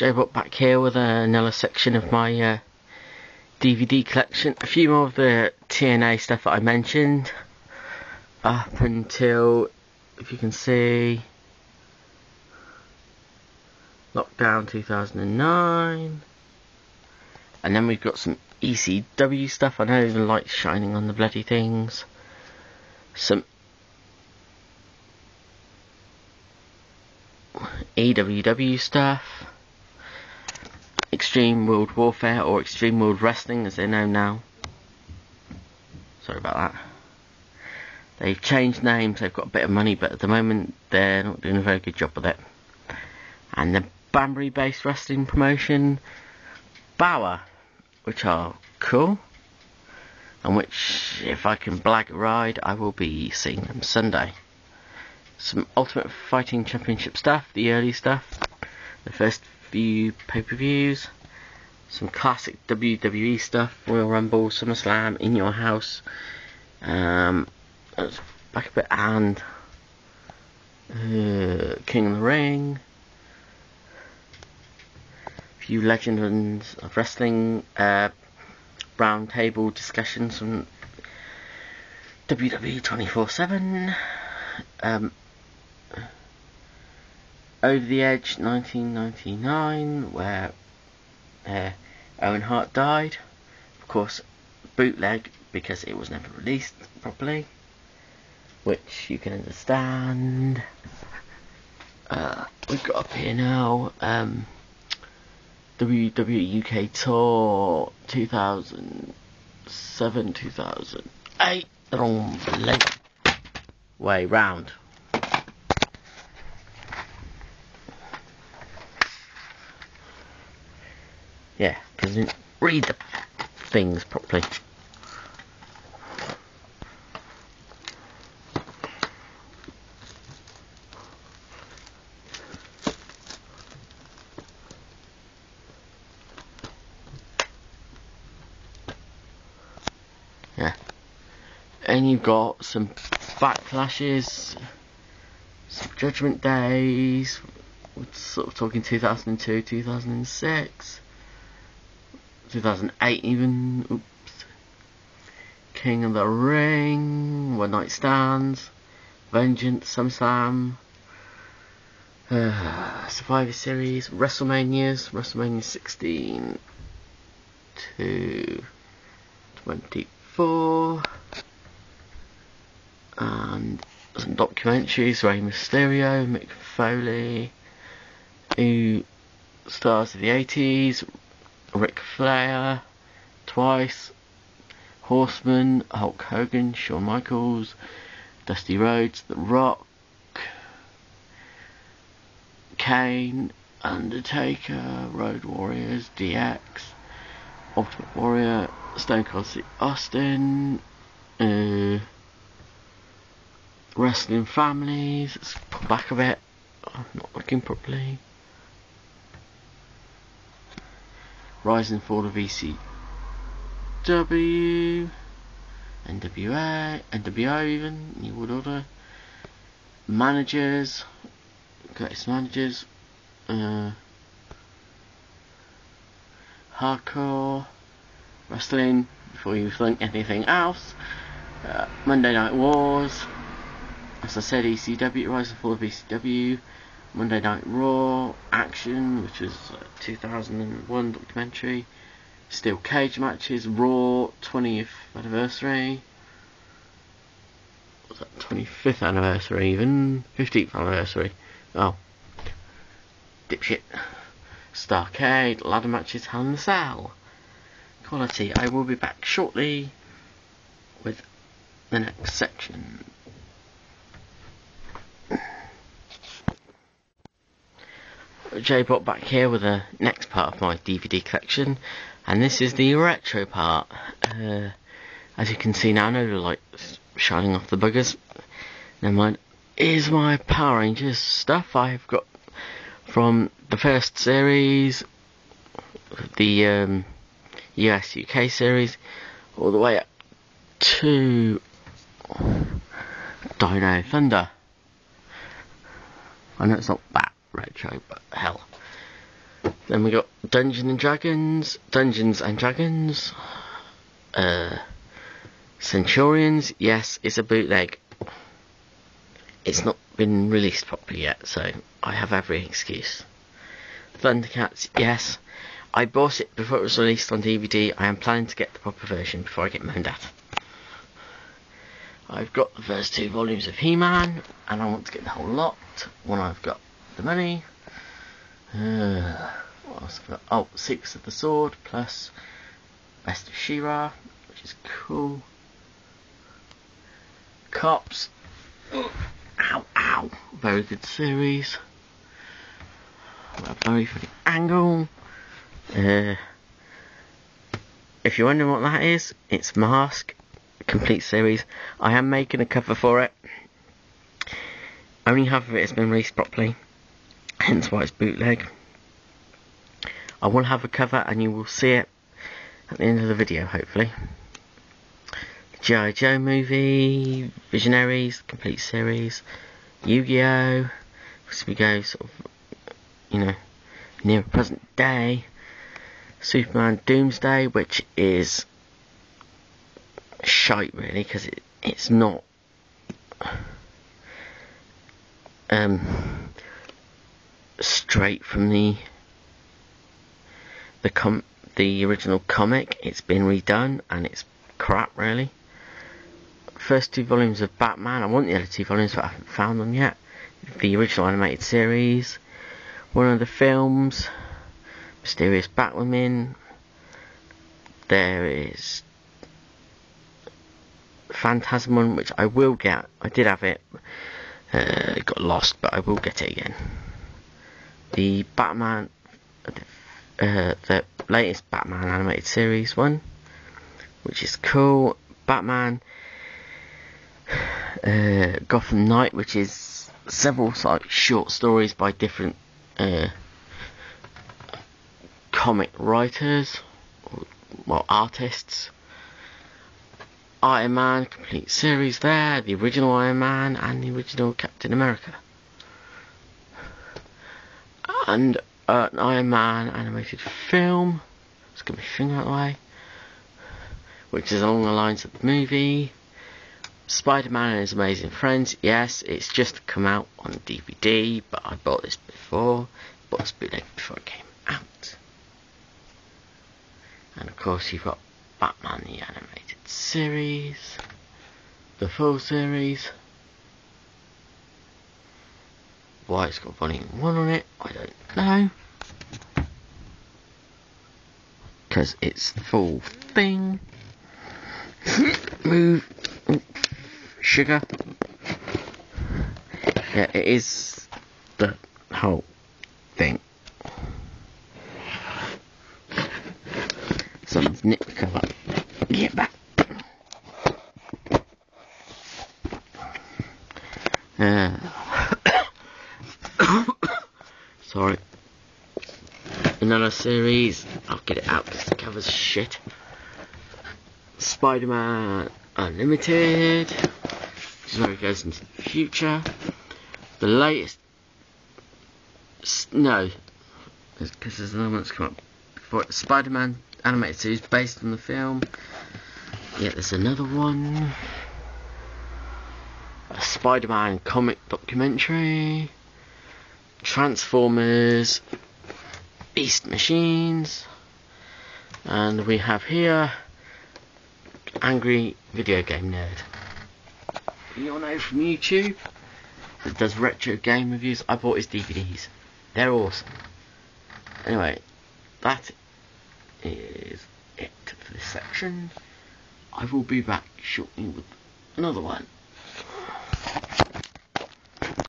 J-Bot back here with another section of my uh, DVD collection. A few more of the TNA stuff that I mentioned up until, if you can see, Lockdown 2009. And then we've got some ECW stuff. I know the light's shining on the bloody things. Some EWW stuff. Extreme World Warfare or Extreme World Wrestling as they know now. Sorry about that. They've changed names, they've got a bit of money, but at the moment they're not doing a very good job with it. And the Banbury based wrestling promotion, Bauer, which are cool. And which, if I can blag a ride, I will be seeing them Sunday. Some Ultimate Fighting Championship stuff, the early stuff, the first few pay-per-views, some classic WWE stuff, Royal Rumble, SummerSlam, In Your House, um, back a bit, and uh, King of the Ring, a few legends of wrestling, uh, round table discussions from WWE 24-7, um, over the Edge 1999, where uh, Owen Hart died. Of course, bootleg because it was never released properly, which you can understand. Uh, we've got up here now um, WWE UK Tour 2007 2008, the wrong way round. Yeah, because didn't read the things properly. Yeah. And you've got some backlashes, some judgment days, we're sort of talking 2002, 2006. 2008 even. Oops. King of the Ring, One Night Stands, Vengeance, SummerSlam, uh, Survivor Series, WrestleManias, WrestleMania 16 to 24, and some documentaries, Rey Mysterio, Mick Foley, who stars of the 80s, Ric Flair, twice, Horseman, Hulk Hogan, Shawn Michaels, Dusty Rhodes, The Rock, Kane, Undertaker, Road Warriors, DX, Ultimate Warrior, Stone Cold Steve Austin, uh, Wrestling Families, back a bit, I'm not looking properly. Rise and Fall of ECW, NWA, NWO even, New World Order, managers, greatest managers, uh, hardcore, wrestling, before you think anything else, uh, Monday Night Wars, as I said, ECW, Rise and Fall of ECW, Monday Night Raw, Action, which was a 2001 documentary, Steel Cage matches, Raw 20th anniversary, was that 25th anniversary even? 15th anniversary. Oh. Dipshit. Starcade, ladder matches, Hell in Cell. Quality. I will be back shortly with the next section. J-Bot back here with the next part of my DVD collection, and this is the retro part. Uh, as you can see now, no lights shining off the buggers. Never mind. Here's my Power Rangers stuff I've got from the first series, the um, US UK series, all the way up to Dino Thunder. I know it's not retro, but hell. Then we got Dungeons and Dragons, Dungeons and Dragons, uh, Centurions. Yes, it's a bootleg. It's not been released properly yet, so I have every excuse. Thundercats, yes. I bought it before it was released on DVD. I am planning to get the proper version before I get moaned at. I've got the first two volumes of He-Man, and I want to get the whole lot when I've got the money. Uh, what else have? Oh, Six of the Sword, plus Best of She-Ra, which is cool. Cops. Ow, ow. Very good series. A very funny angle. Uh, if you're wondering what that is, it's Mask, complete series. I am making a cover for it. Only half of it has been released properly, hence why it's bootleg. I will have a cover and you will see it at the end of the video, hopefully. G.I. Joe movie, Visionaries, complete series, Yu-Gi-Oh! As we go sort of, you know, near present day. Superman Doomsday, which is shite really, because it, it's not um, straight from the the com the original comic. It's been redone and it's crap really. First two volumes of Batman. I want the other two volumes, but I haven't found them yet. The original animated series. One of the films. Mysterious Batwoman. There is Phantasm which I will get. I did have it. Uh, it got lost, but I will get it again. The Batman, uh, the latest Batman animated series one, which is cool. Batman, uh, Gotham Knight, which is several like short stories by different uh, comic writers, well, artists. Iron Man, complete series there, the original Iron Man and the original Captain America. And uh, Iron Man animated film, let's get my finger the way, which is along the lines of the movie. Spider-Man and His Amazing Friends, yes, it's just come out on DVD, but I bought this before, bought this bootleg before it came out. And of course you've got Batman the Animated Series, the full series. Why it's got volume 1 on it, I don't know. Because it's the full thing. Move. Sugar. Yeah, it is the whole thing. Someone's nipped the cover. Get back. Uh, sorry. Series. I'll get it out because the cover's shit. Spider-Man Unlimited. Which is where it goes into the future. The latest. No. Because there's another one that's come up before. Spider-Man animated series based on the film. Yeah, there's another one. A Spider-Man comic documentary. Transformers. Beast Machines. And we have here Angry Video Game Nerd. You all know from YouTube that does retro game reviews. I bought his DVDs. They're awesome. Anyway, that is it for this section. I will be back shortly with another one.